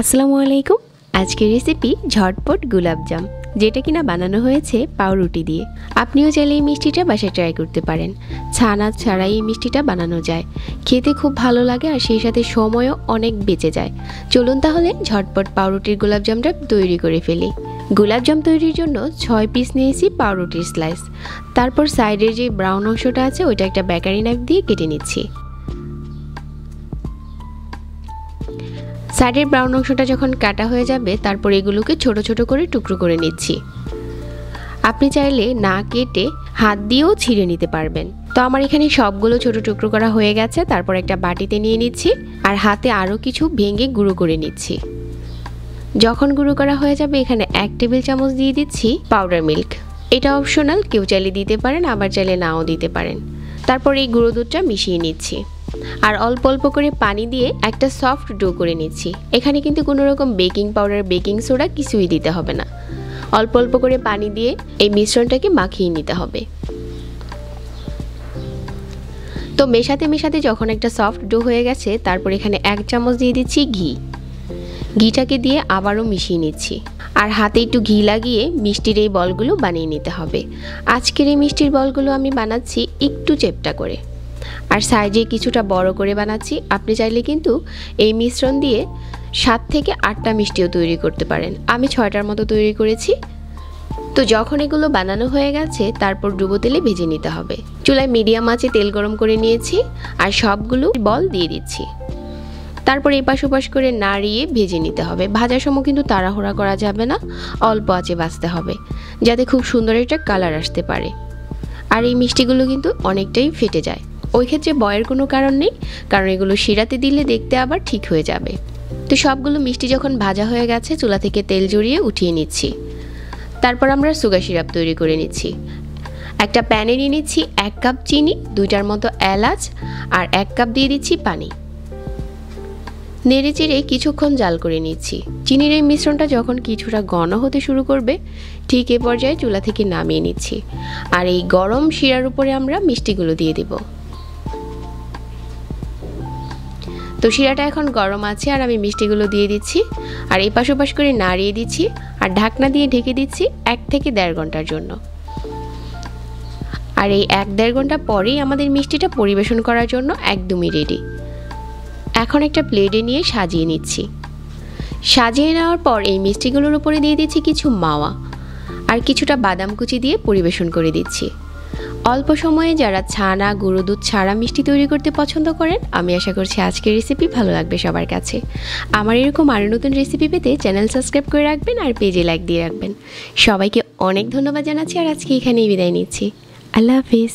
আসসালামু আলাইকুম। আজকের রেসিপি ঝটপট গুলাবজাম যেটা কিনা বানানো হয়েছে পাউরুটি দিয়ে। আপনিও চাইলে এই মিষ্টিটা বাসায় ট্রাই করতে পারেন। ছানা ছাড়াই এই মিষ্টিটা বানানো যায়। খেতে খুব ভালো লাগে আর সেই সাথে সময়ও অনেক বেঁচে যায়। চলুন তাহলে ঝটপট পাউরুটির গোলাপজামটা তৈরি করে ফেলি। গোলাপজাম তৈরির জন্য ছয় পিস নিয়েছি পাউরুটির স্লাইস তারপর সাইডের যে ব্রাউন অংশটা আছে, ওইটা একটা বেকারি নাইফ দিয়ে কেটে নিচ্ছি। সাইডের ব্রাউন অংশটা যখন কাটা হয়ে যাবে, তারপর এগুলোকে ছোট ছোট করে টুকরো করে নিচ্ছি। আপনি চাইলে না কেটে হাত দিয়েও ছিঁড়ে নিতে পারবেন। তো আমার এখানে সবগুলো ছোট টুকরো করা হয়ে গেছে, তারপর একটা বাটিতে নিয়ে নিচ্ছি আর হাতে আরও কিছু ভেঙে গুঁড়ো করে নিচ্ছি। যখন গুঁড়ো করা হয়ে যাবে, এখানে এক টেবিল চামচ দিয়ে দিচ্ছি পাউডার মিল্ক এটা অপশনাল কেউ চাইলে দিতে পারেন, আবার চাইলে নাও দিতে পারেন। তারপর এই গুঁড়ো দুধটা মিশিয়ে নিচ্ছি। আর অল্প অল্প করে পানি দিয়ে একটা সফট ডো করে নিচ্ছি। এখানে কিন্তু কোনো রকম বেকিং পাউডার, বেকিং সোডা কিছুই দিতে হবে না। অল্প অল্প করে পানি দিয়ে এই মিশ্রণটাকে মাখিয়ে নিতে হবে। তো মেশাতে মেশাতে যখন একটা সফট ডো হয়ে গেছে, তারপর এখানে এক চামচ দিয়ে দিচ্ছি ঘি। ঘিটাকে দিয়ে আবারও মিশিয়ে নিচ্ছি। আর হাতে একটু ঘি লাগিয়ে মিষ্টির এই বলগুলো বানিয়ে নিতে হবে। আজকের এই মিষ্টির বলগুলো আমি বানাচ্ছি একটু চেপটা করে। আর সাইজে কিছুটা বড় করে বানাচ্ছি। আপনি চাইলে কিন্তু এই মিশ্রণ দিয়ে সাত থেকে আটটা মিষ্টিও তৈরি করতে পারেন। আমি ছয়টার মতো তৈরি করেছি। তো যখন এগুলো বানানো হয়ে গেছে, তারপর ডুবো তেলে ভেজে নিতে হবে। চুলায় মিডিয়াম আঁচে তেল গরম করে নিয়েছি আর সবগুলো বল দিয়ে দিচ্ছি। তারপর এপাশ ওপাশ করে নাড়িয়ে ভেজে নিতে হবে। ভাজার সময় কিন্তু তাড়াহুড়া করা যাবে না, অল্প আঁচে বাঁচতে হবে, যাতে খুব সুন্দর একটা কালার আসতে পারে। আর এই মিষ্টিগুলো কিন্তু অনেকটাই ফেটে যায়। ওই ক্ষেত্রে বয়ের কোনো কারণ নেই, কারণ এগুলো শিরাতে দিলে দেখতে আবার ঠিক হয়ে যাবে। তো সবগুলো মিষ্টি যখন ভাজা হয়ে গেছে, চুলা থেকে তেল জড়িয়ে উঠিয়ে নিচ্ছি। তারপর আমরা সুগার সিরাপ তৈরি করে নিচ্ছি। একটা প্যানে নিয়ে নিচ্ছি এক কাপ চিনি, দুইটার মতো এলাচ, আর এক কাপ দিয়ে দিচ্ছি পানি। নেড়ে চেড়ে কিছুক্ষণ জাল করে নিচ্ছি। চিনির এই মিশ্রণটা যখন কিছুটা ঘন হতে শুরু করবে, ঠিক এ পর্যায়ে চুলা থেকে নামিয়ে নিচ্ছি। আর এই গরম শিরার উপরে আমরা মিষ্টিগুলো দিয়ে দেবো। তো শিরাটা এখন গরম আছে আর আমি মিষ্টিগুলো দিয়ে দিচ্ছি। আর এই পাশপাশ করে নাড়িয়ে দিচ্ছি আর ঢাকনা দিয়ে ঢেকে দিচ্ছি এক থেকে দেড় ঘণ্টার জন্য। আর এই এক দেড় ঘণ্টা পরেই আমাদের মিষ্টিটা পরিবেশন করার জন্য একদমই রেডি এখন একটা প্লেটে নিয়ে সাজিয়ে নিচ্ছি। সাজিয়ে নেওয়ার পর এই মিষ্টিগুলোর উপরে দিয়ে দিচ্ছি কিছু মাওয়া। আর কিছুটা বাদাম কুচি দিয়ে পরিবেশন করে দিচ্ছি। অল্প সময়ে যারা ছানা গুঁড়ো দুধ, ছাড়া মিষ্টি তৈরি করতে পছন্দ করেন, আমি আশা করছি আজকের রেসিপি ভালো লাগবে সবার কাছে। আমার এরকম আরও নতুন রেসিপি পেতে চ্যানেল সাবস্ক্রাইব করে রাখবেন আর পেজে লাইক দিয়ে রাখবেন। সবাইকে অনেক ধন্যবাদ জানাচ্ছি আর আজকে এখানেই বিদায় নিচ্ছি। আল্লাহ হাফিজ।